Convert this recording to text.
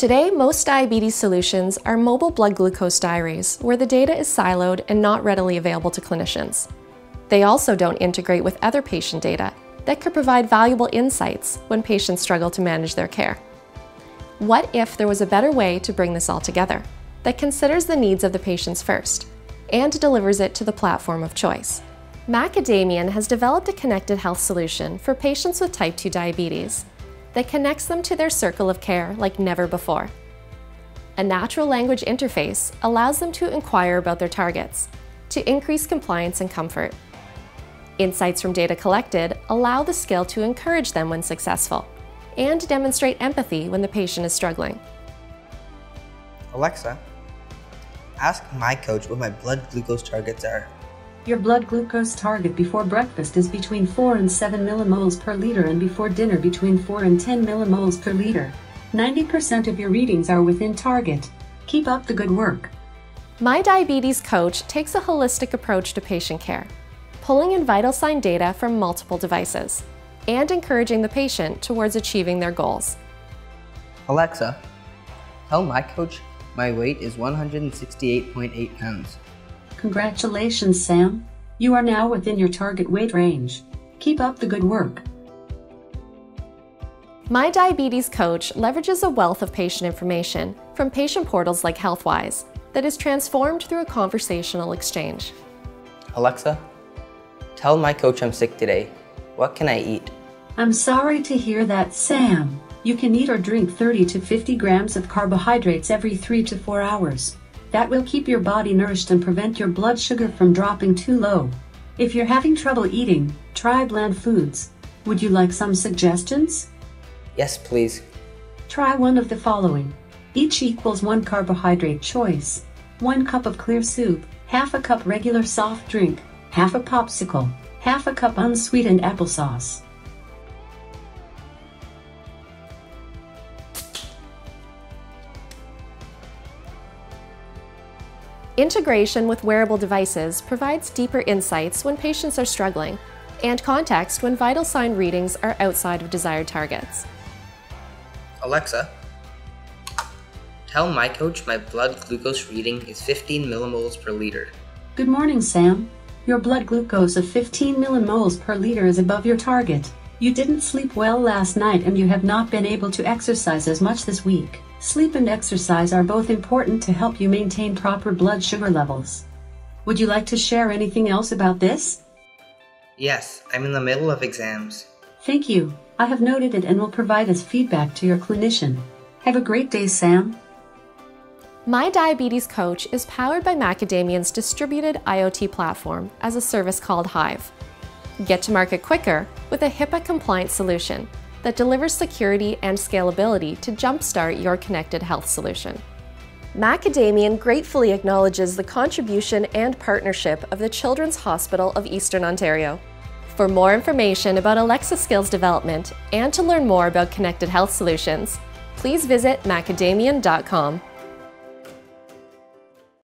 Today, most diabetes solutions are mobile blood glucose diaries, where the data is siloed and not readily available to clinicians. They also don't integrate with other patient data that could provide valuable insights when patients struggle to manage their care. What if there was a better way to bring this all together that considers the needs of the patients first and delivers it to the platform of choice? Macadamian has developed a connected health solution for patients with type 2 diabetes that connects them to their circle of care like never before. A natural language interface allows them to inquire about their targets to increase compliance and comfort. Insights from data collected allow the skill to encourage them when successful and demonstrate empathy when the patient is struggling. Alexa, ask my coach what my blood glucose targets are. Your blood glucose target before breakfast is between 4 and 7 millimoles per liter and before dinner between 4 and 10 millimoles per liter. 90% of your readings are within target. Keep up the good work. My Diabetes Coach takes a holistic approach to patient care, pulling in vital sign data from multiple devices and encouraging the patient towards achieving their goals. Alexa, tell my coach my weight is 168.8 pounds. Congratulations, Sam. You are now within your target weight range. Keep up the good work. My Diabetes Coach leverages a wealth of patient information from patient portals like HealthWise that is transformed through a conversational exchange. Alexa, tell my coach I'm sick today. What can I eat? I'm sorry to hear that, Sam. You can eat or drink 30 to 50 grams of carbohydrates every 3 to 4 hours. That will keep your body nourished and prevent your blood sugar from dropping too low. If you're having trouble eating, try bland foods. Would you like some suggestions? Yes, please. Try one of the following. Each equals one carbohydrate choice. One cup of clear soup, half a cup regular soft drink, half a popsicle, half a cup unsweetened applesauce. Integration with wearable devices provides deeper insights when patients are struggling and context when vital sign readings are outside of desired targets. Alexa, tell my coach my blood glucose reading is 15 millimoles per liter. Good morning, Sam. Your blood glucose of 15 millimoles per liter is above your target. You didn't sleep well last night and you have not been able to exercise as much this week. Sleep and exercise are both important to help you maintain proper blood sugar levels. Would you like to share anything else about this? Yes, I'm in the middle of exams. Thank you. I have noted it and will provide as feedback to your clinician. Have a great day, Sam. My Diabetes Coach is powered by Macadamian's distributed IoT platform as a service called Hive. Get to market quicker with a HIPAA compliant solution that delivers security and scalability to jumpstart your connected health solution. Macadamian gratefully acknowledges the contribution and partnership of the Children's Hospital of Eastern Ontario. For more information about Alexa Skills development and to learn more about connected health solutions, please visit macadamian.com.